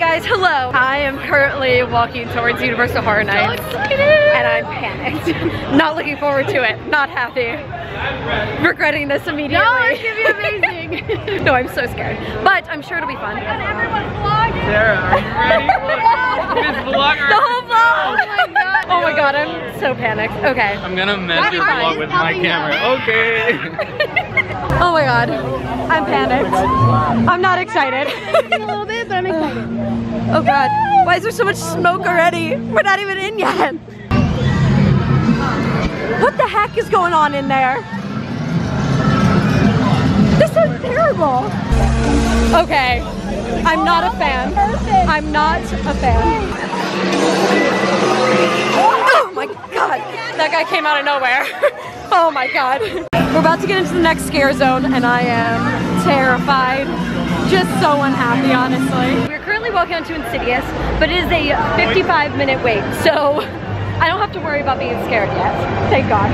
guys, hello. I am currently walking towards Universal Horror Nights. And I'm panicked. not looking forward to it. Not happy. Regretting this immediately. No, it's gonna be amazing. no, I'm so scared. But I'm sure it'll be fun. and everyone's vlogging. Sarah, are you ready? Look, vlogger. The whole vlog! Oh my god. Oh my god, I'm so panicked. Okay. I'm gonna mess What your vlog with my camera. up? Okay. Oh my god. I'm panicked. I'm not excited. a little bit, but I'm excited. Oh god. Why is there so much smoke already? We're not even in yet. What the heck is going on in there? This is terrible. Okay. I'm not a fan. I'm not a fan. God. That guy came out of nowhere. Oh my god. We're about to get into the next scare zone and I am terrified. Just so unhappy, honestly. We're currently walking onto Insidious, but it is a 55 minute wait, so I don't have to worry about being scared yet. Thank God.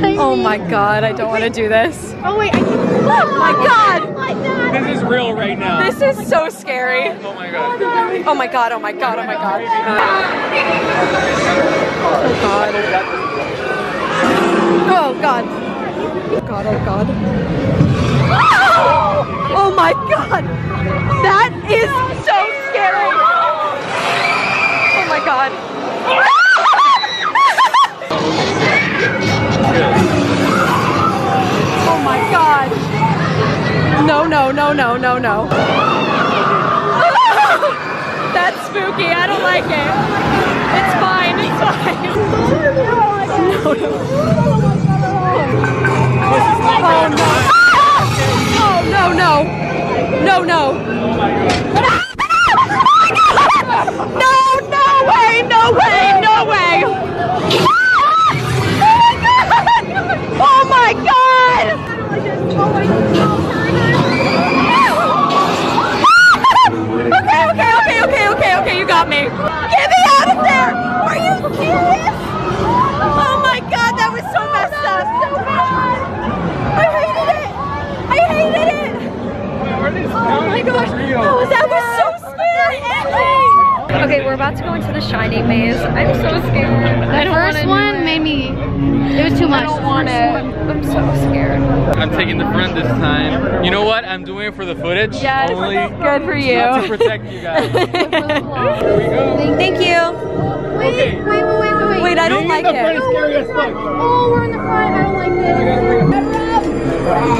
oh my god, I don't want to do this. Oh wait, I can oh, oh my god! like oh this is real right now. This is so scary. Oh, oh my god. Oh my god, oh my god, oh my god. Oh god. Oh god. Oh god, oh god. Oh my god! That is so scary! Oh my god. No, no, no. That's spooky. I don't like it. It's fine. It's fine. No, no. Oh no. Oh no no. No no. Oh, no, no we're about to go into the Shining maze. I'm so scared. I The first one made me. It was too much. I don't want it. I'm so scared. I'm taking the front this time. You know what? I'm doing it for the footage. Yes, Only good for you. not to protect you guys. Here we go. Thank you. Wait, Okay. wait, wait, wait, wait, wait. Wait, I don't Being in like the front is it. scary as fuck. Oh, we're in the front. I don't like this.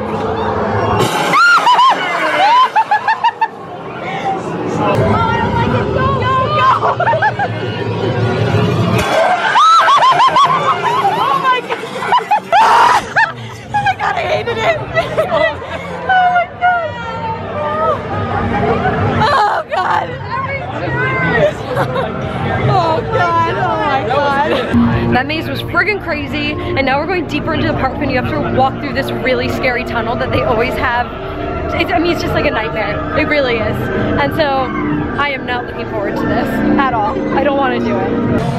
god, crazy, and now we're going deeper into the park and you have to walk through this really scary tunnel that they always have. It's, I mean, it's just like a nightmare. It really is. And so, I am not looking forward to this at all. I don't want to do it.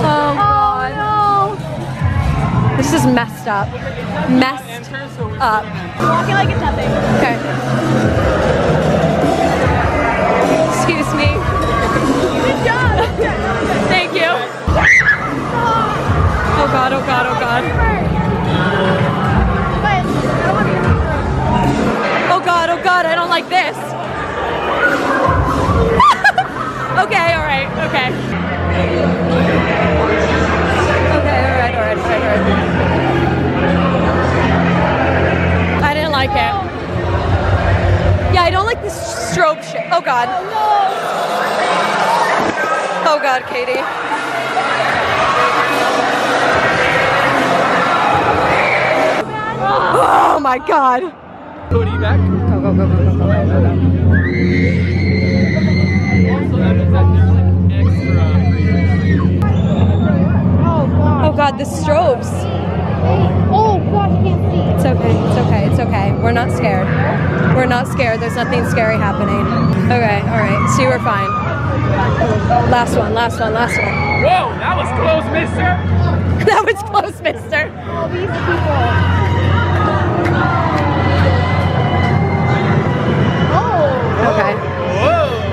Oh, oh god. This is messed up. Messed up. Walking like it's nothing. Okay. Excuse me. Oh god, I don't like this. okay, alright, okay. Okay, alright, alright, alright, alright. I didn't like it. Yeah, I don't like this strobe shit. Oh God. Oh, oh god, Katie. Oh, oh my god. Cody back. Go, go, go, go, go, go, go, go. So that means that they're like extra. Oh god. Oh god, the strobes. Oh gosh, I can't see. It's okay, it's okay, it's okay. We're not scared. We're not scared. There's nothing scary happening. Okay, alright. See, we're fine. Last one, last one, last one. Whoa, that was close, mister. that was close, mister. All these people. Okay. Whoa.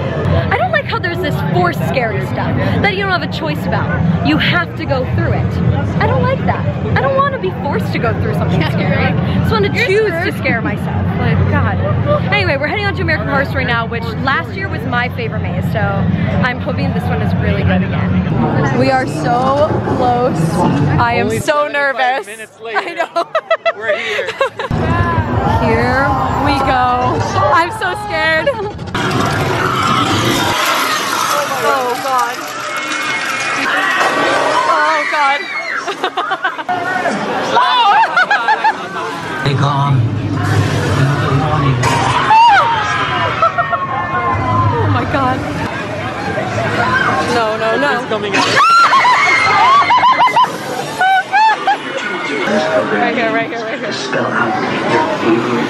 I don't like how there's this forced scary stuff that you don't have a choice about. You have to go through it. I don't like that. I don't want to be forced to go through something scary. I just want to choose to scare myself. Like, God. Anyway, we're heading on to American Horror Story now, which last year was my favorite maze, so I'm hoping this one is really good again. We are so close. I am Only so nervous. minutes later. I know. We're here. Here we go. I'm so scared. Oh god. Oh god. They gone. Another warning. Oh my god. No, no, no. Coming out. Right here, right here, right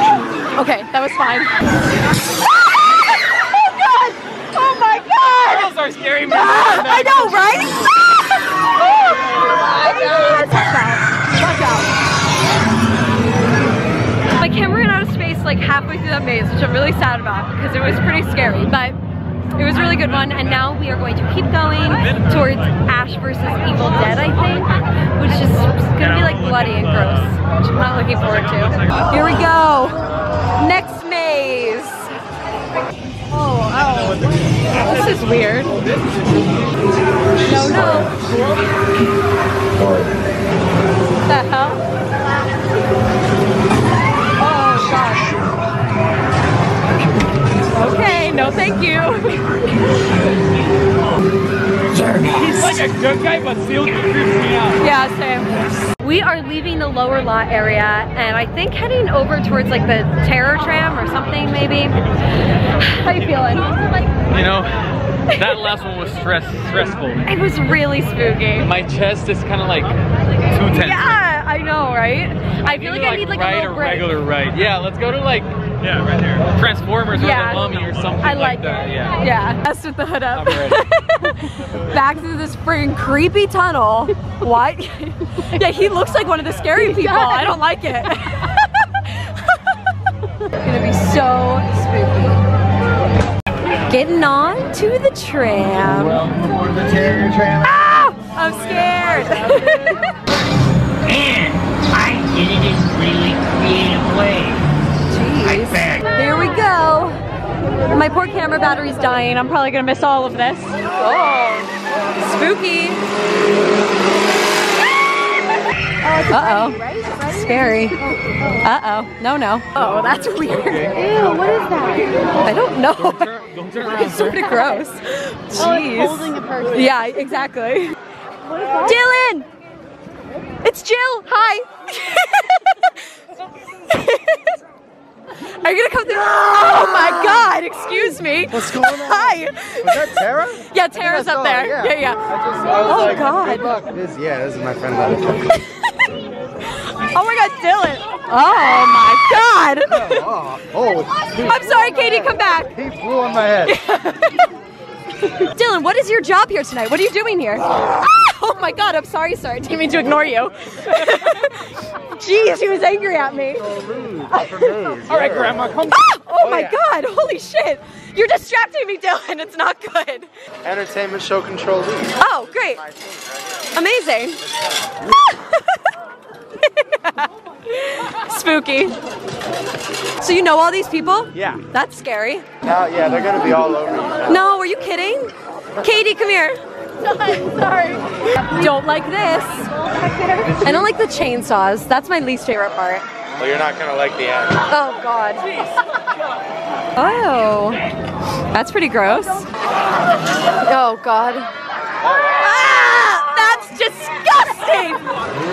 here. Spell out their favorite Okay, that was fine. Oh god! Oh my god! Those are scary Ah. I know, right? Oh my god! Watch out. Watch out. My camera ran out of space like halfway through that maze, which I'm really sad about because it was pretty scary, but it was a really good one. And now we are going to keep going towards Ash versus Evil Dead, I think, which is gonna be like bloody and gross, which I'm not looking forward to. Here we go. Next maze. Oh, oh. This is weird. No, no. The hell? Oh, gosh. Okay, no thank you. He's like a good guy, but still creeps me out. Yeah, same. We are leaving the lower lot area and I think heading over towards like the terror tram or something maybe. How you feeling? You know, that last one was stress stressful. It was really spooky. My chest is kind of like too tense. Yeah, I know, right? I feel like I need like ride a a regular ride. Yeah, let's go to like yeah, right there. Transformers Yeah. or the Mummy or something I like, that. it. Yeah. Yeah. That's with the hood up. I'm ready. Back through this freaking creepy tunnel. What? yeah, he looks like one of the scary people. I don't like it. it's gonna be so spooky. Getting on to the tram. Welcome to the Terror Tram. Ah! I'm scared. And I did it in really creative way. I Jeez. bet. Here we go. My poor camera battery's dying. I'm probably gonna miss all of this. Oh, spooky. Oh, Uh-oh. Scary. Oh. Uh-oh. No, no. Oh, that's weird. Ew, what is that? I don't know. Turn- Don't turn. It's sort of gross. Oh, it's holding Jeez. a person. Yeah, exactly. What is that? Dylan! It's Jill! Hi! Are you gonna come through? Oh my god, excuse me. What's going on? Hi. Was that Tara? Yeah, Tara's up there. Yeah, yeah. I just, I Oh, like, God. good luck. This, yeah, this is my friend. Oh my god, Dylan. Oh my god. oh, oh, I'm sorry, Katie, come back. he flew on my head. Dylan, what is your job here tonight? What are you doing here? Oh my god, I'm sorry, sir. I didn't mean to ignore you. Jeez, he was angry at me. All right, Grandma, come. Ah! Oh, my yeah. god, holy shit. You're distracting me, Dylan. It's not good. Entertainment show control lead. Oh, great. Amazing. Spooky. So you know all these people? Yeah. That's scary. Now, yeah, they're gonna be all over you. Now. No, are you kidding? Katie, come here. I'm sorry. Don't like this. I don't like the chainsaws. That's my least favorite part. Well, you're not gonna like the end. Oh God. Oh. That's pretty gross. Oh God. Ah, that's disgusting.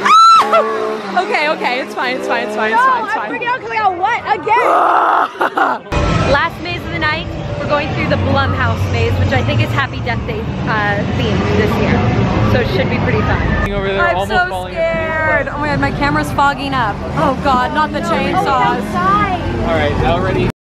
Ah! Okay, okay, it's fine, it's fine, it's fine, it's fine, it's fine. I'm freaking out because I got wet again. going through the Blumhouse maze, which I think is Happy Death Day uh, themed this year. So it should be pretty fun. Over there, I'm so scared. Oh my god, my camera's fogging up. Oh god, not the chainsaws. Outside. All right, now ready?